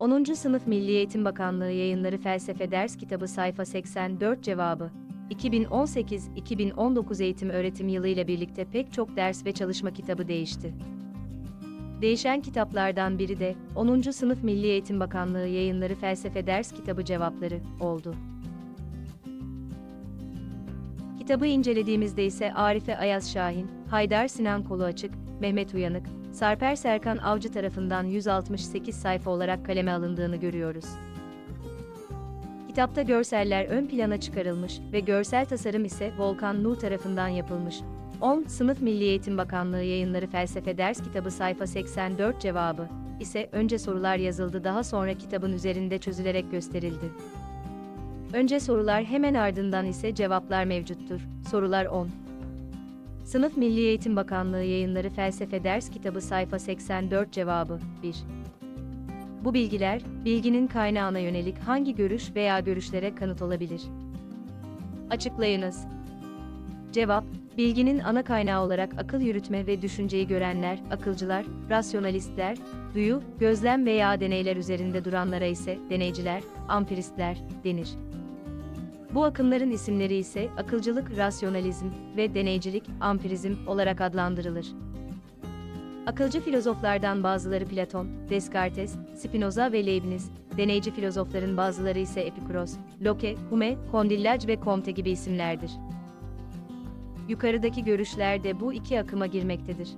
10. Sınıf Milli Eğitim Bakanlığı Yayınları Felsefe Ders Kitabı Sayfa 84 Cevabı 2018-2019 eğitim öğretim yılı ile birlikte pek çok ders ve çalışma kitabı değişti. Değişen kitaplardan biri de 10. Sınıf Milli Eğitim Bakanlığı Yayınları Felsefe Ders Kitabı Cevapları oldu. Kitabı incelediğimizde ise Arife Ayaz Şahin, Haydar Sinan Kolu Açık, Mehmet Uyanık, Sarper Serkan Avcı tarafından 168 sayfa olarak kaleme alındığını görüyoruz. Kitapta görseller ön plana çıkarılmış ve görsel tasarım ise Volkan Nur tarafından yapılmış. 10. Sınıf Milli Eğitim Bakanlığı Yayınları Felsefe Ders Kitabı sayfa 84 cevabı ise önce sorular yazıldı daha sonra kitabın üzerinde çözülerek gösterildi. Önce sorular hemen ardından ise cevaplar mevcuttur. Sorular 10. Sınıf Milli Eğitim Bakanlığı Yayınları Felsefe Ders Kitabı sayfa 84 cevabı 1. Bu bilgiler, bilginin kaynağına yönelik hangi görüş veya görüşlere kanıt olabilir? Açıklayınız. Cevap, bilginin ana kaynağı olarak akıl yürütme ve düşünceyi görenler, akılcılar, rasyonalistler, duyu, gözlem veya deneyler üzerinde duranlara ise deneyciler, ampiristler denir. Bu akımların isimleri ise akılcılık, rasyonalizm ve deneycilik, ampirizm olarak adlandırılır. Akılcı filozoflardan bazıları Platon, Descartes, Spinoza ve Leibniz, deneyci filozofların bazıları ise Epikuros, Locke, Hume, Condillac ve Comte gibi isimlerdir. Yukarıdaki görüşler de bu iki akıma girmektedir.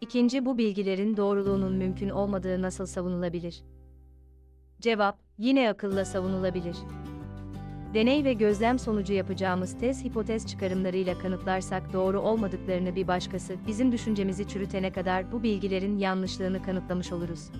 İkinci bu bilgilerin doğruluğunun mümkün olmadığı nasıl savunulabilir? Cevap, yine akılla savunulabilir. Deney ve gözlem sonucu yapacağımız tez hipotez çıkarımlarıyla kanıtlarsak doğru olmadıklarını bir başkası bizim düşüncemizi çürütene kadar bu bilgilerin yanlışlığını kanıtlamış oluruz.